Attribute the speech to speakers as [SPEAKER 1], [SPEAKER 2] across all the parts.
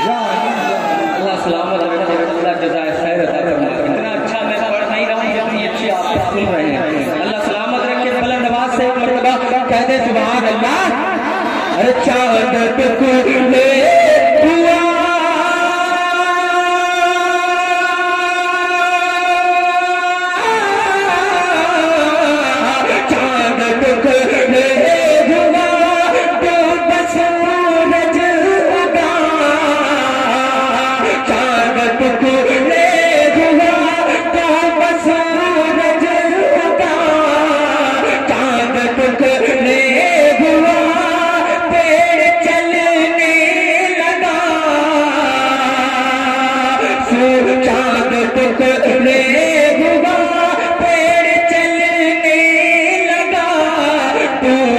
[SPEAKER 1] اللہ سلامت رکھے جزائے خیر عطا اتنا اچھا میں پڑھ نہیں رہا ہوں اچھی آپ سن رہے ہیں اللہ۔ سلامت رکھے نواز سے مرتبہ کہہ دے سبحان اللہ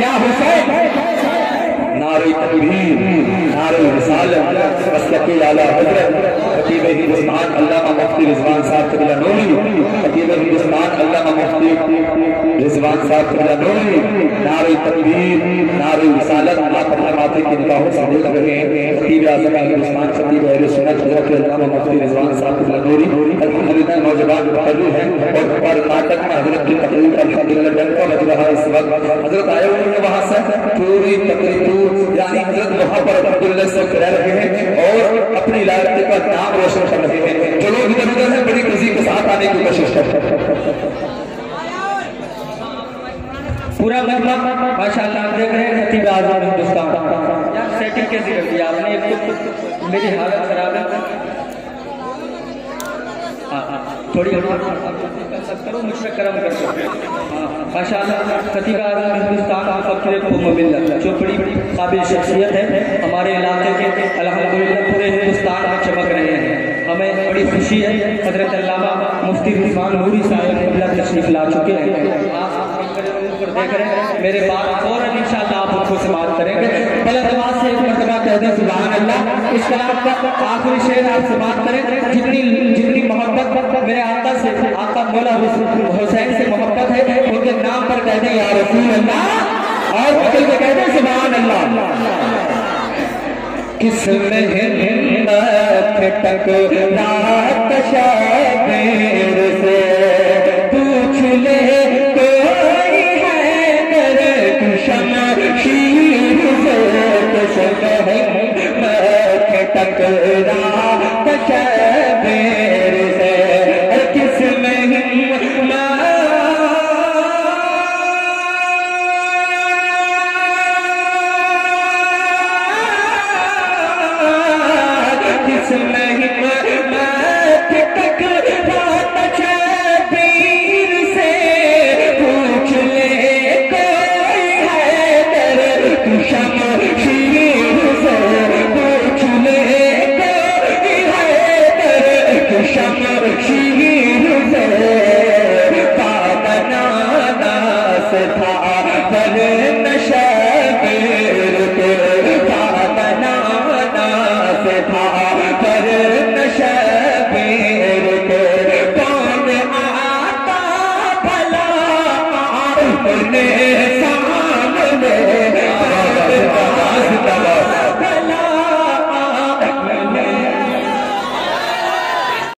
[SPEAKER 1] یا حسین
[SPEAKER 2] نعرہ تکبیر نعرہ رسالت مسلک اعلی حضرت خطیب ہندوستان علامہ مفتی رضوان صاحب قبلہ نوری خطیب ہندوستان علامہ مفتی رضوان صاحب قبلہ نوری، نعرہ تکبیر، نعرہ رسالت اللہ تعالیٰ ماتے کی نگاہوں سے دیکھ رہے ہیں۔ خطیب اعظم ہندوستان خطیب اہل سنت حضرت علامہ مفتی رضوان صاحب قبلہ نوری۔ الحمدللہ نوجوان مقرر ہیں اور کرناٹک میں حضرت کی تقریر کا الحمدللہ ڈنکا بج رہا ہے اس وقت۔ حضرت آئے ہوئے ہیں وہاں سے۔ پوری تقریر یعنی حضرت وہاں پر عبداللہ سے رہ رہے ہیں اور اپنی علاقے کا نام روشن کر رہے ہیں جو لوگ ادھر ادھر ہیں بڑی خوشی کی کوشش کر ہیں۔
[SPEAKER 1] پورا مجمع ماشاءاللہ آپ دیکھ رہے ہیں خطیب اعظم ہندوستان یار سیٹنگ کیسی کر دیا آپ نے میری حالت خراب ہے۔ ہاں، ہاں، تھوڑی کرو مجھ سے کرم کر سکتے ماشاء اللہ خطیب اعظم ہندوستان فقیر قوم ملت جو بڑی بڑی قابل شخصیت ہے ہمارے علاقے کے الحمدللہ پورے ہندوستان میں چمک رہے ہیں۔ ہمیں بڑی خوشی ہے مفتی رضوان نوری صاحب قبلہ تشریف لا چکے ہیں۔ میرے بعد فوراً انشاءاللہ آپ ان کو سماعت کریں گے۔ پہلے دماغ سے ایک مرتبہ کہہ دیں سبحان اللہ اس کلام کا آخری شعر آپ سماعت کریں۔ جتنی جتنی محبت میرے آقا سے آقا مولا حسین سے محبت ہے، ان کے نام پر کہہ دیں، یا رسول اللہ۔ اور بچل کے کہہ دیں سبحان اللہ
[SPEAKER 2] کس میں ہمت ٹکرا تشابیر سے Podcast.